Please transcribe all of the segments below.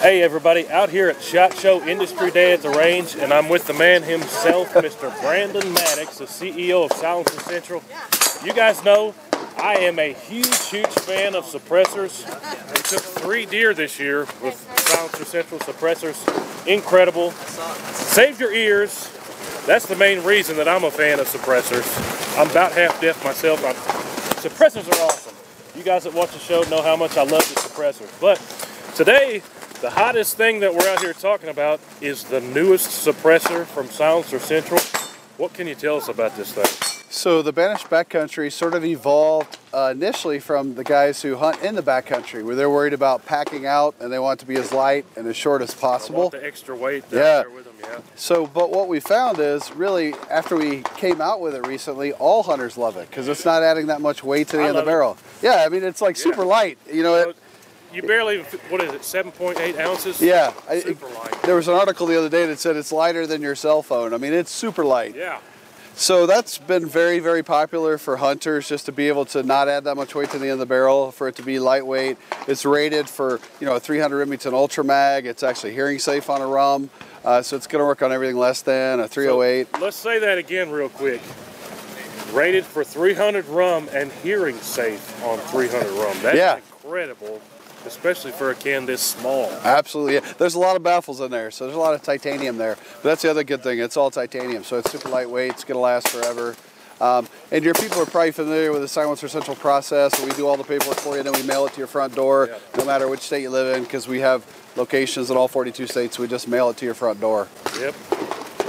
Hey everybody, out here at SHOT Show Industry Day at the range, and I'm with the man himself, Mr. Brandon Maddox, the CEO of Silencer Central. You guys know I am a huge, huge fan of suppressors. We took three deer this year with Silencer Central suppressors. Incredible. Save your ears. That's the main reason that I'm a fan of suppressors. I'm about half deaf myself. I'm, suppressors are awesome. You guys that watch the show know how much I love the suppressors. But today, the hottest thing that we're out here talking about is the newest suppressor from Silencer Central. What can you tell us about this thing? So the Banish Backcountry sort of evolved uh, initially from the guys who hunt in the backcountry, where they're worried about packing out and they want it to be as light and as short as possible. the extra weight yeah. Them, yeah. So, but what we found is really after we came out with it recently, all hunters love it because it's not adding that much weight to the I end of the it. barrel. Yeah, I mean it's like Yeah. super light. You know, it, You barely, what is it, 7.8 ounces? yeah. Super light. There was an article the other day that said it's lighter than your cell phone. I mean, it's super light. Yeah. So that's been very, very popular for hunters just to be able to not add that much weight to the end of the barrel, for it to be lightweight. It's rated for, you know, a 300 Remington Ultra Mag. It's actually hearing safe on a rum. Uh, so it's going to work on everything less than a 308. So, let's say that again real quick. Rated for 300 rum and hearing safe on 300 rum. That's Yeah. incredible, especially for a can this small. Absolutely. Yeah. There's a lot of baffles in there, so there's a lot of titanium there. But that's the other good thing. It's all titanium, so it's super lightweight. It's going to last forever. Um, and your people are probably familiar with the Silencer Central process. We do all the paperwork for you, and then we mail it to your front door, Yeah. no matter which state you live in, because we have locations in all 42 states. We just mail it to your front door. Yep.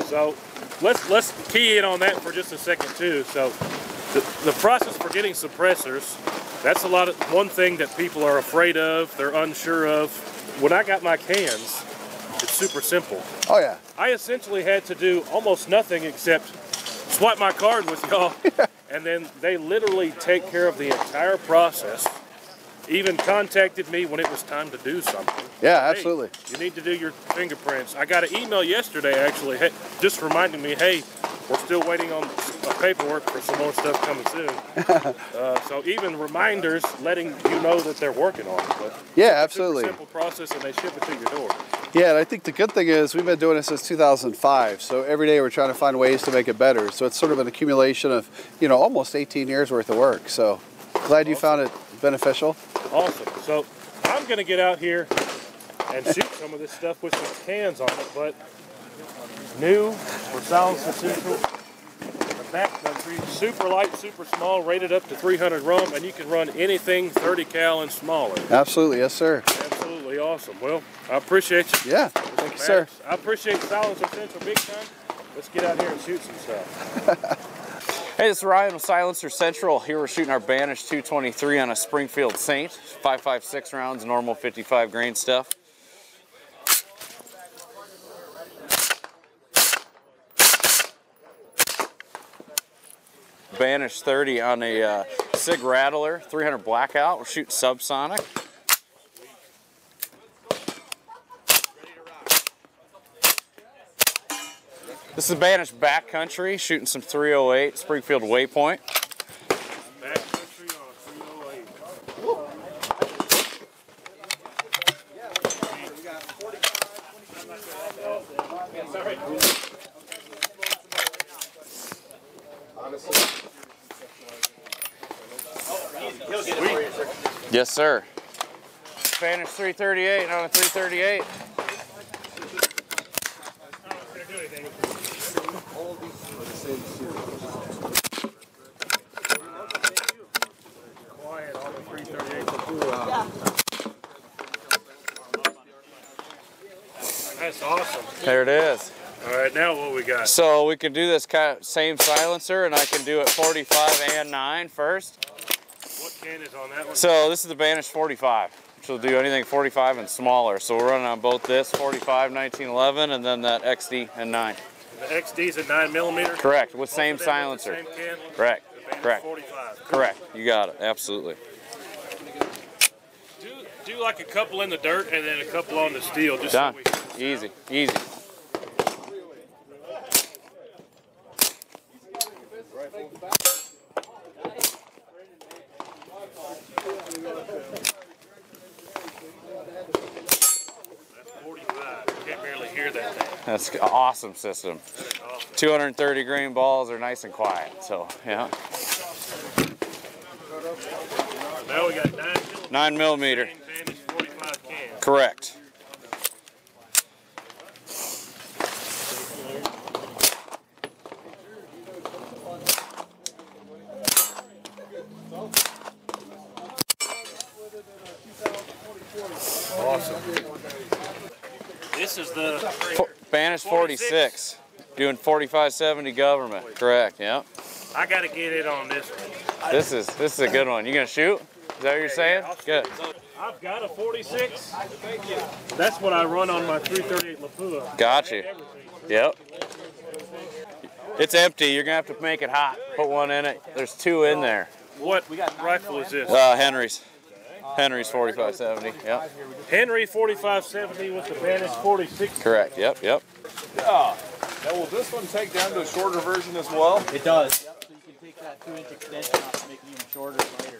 So let's let's key in on that for just a second too. So the, the process for getting suppressors, that's a lot of one thing that people are afraid of, they're unsure of. When I got my cans, it's super simple. Oh yeah. I essentially had to do almost nothing except swipe my card with y'all, and then they literally take care of the entire process. Even contacted me when it was time to do something. Yeah, Hey, absolutely. you need to do your fingerprints. I got an email yesterday actually, hey, just reminding me, hey, we're still waiting on paperwork for some more stuff coming soon. uh, so even reminders letting you know that they're working on it. But Yeah, absolutely. simple process, and they ship it to your door. Yeah, and I think the good thing is we've been doing it since 2005. So every day we're trying to find ways to make it better. So it's sort of an accumulation of, you know, almost 18 years worth of work. So glad you found it beneficial. Awesome. So I'm going to get out here and shoot some of this stuff with some cans on it, but new for Silencer Central, the backcountry, super light, super small, rated up to 300 rum, and you can run anything 30 cal and smaller. Absolutely, yes, sir. Absolutely awesome. Well, I appreciate you. Yeah, thank you, sir. I appreciate Silencer Central big time. Let's get out here and shoot some stuff. Hey, this is Ryan with Silencer Central. Here we're shooting our Banish 223 on a Springfield Saint. 5.56 rounds, normal 55 grain stuff. Banish 30 on a uh, Sig Rattler 300 Blackout. We're shooting subsonic. This is Banish Backcountry, shooting some 308 Springfield Waypoint. Yes, sir. Banish 338 on a 338. Quiet on the 338. That's awesome. There it is. All right, now what we got? So we can do this kind of same silencer, and I can do it 45 and 9 first. What can is on that one? So this is the Banish 45, which will do anything 45 and smaller. So we're running on both this 45 1911 and then that XD and 9. The XD's at 9 millimeter. Correct, with Both same with silencer. the Same can. Correct, correct, 45. correct. You got it, absolutely. Do, do like a couple in the dirt and then a couple on the steel. Just Done. So we Easy, easy. Hear that thing. That's an awesome system. 230 grain balls are nice and quiet. So yeah, Now we got nine millimeter nine millimeter. Banish 45 cam. Correct. Awesome. This is the Fo- Banish 46. Doing 4570 government. Correct. Yeah. I got to get it on this one. This is this is a good one. You gonna shoot? Is that what you're saying? Good. I've got a 46. That's what I run on my 338 Lapua. Got you. Yep. It's empty. You're gonna have to make it hot. Put one in it. There's two in there. What rifle is this? Uh, Henry's. Henry's 4570. Yep. Henry 4570 with the Banish 46. Correct. Yep. Yep. Yeah. Now, will this one take down to a shorter version as well? It does. Yep. So you can take that two inch extension off to make it even shorter and lighter.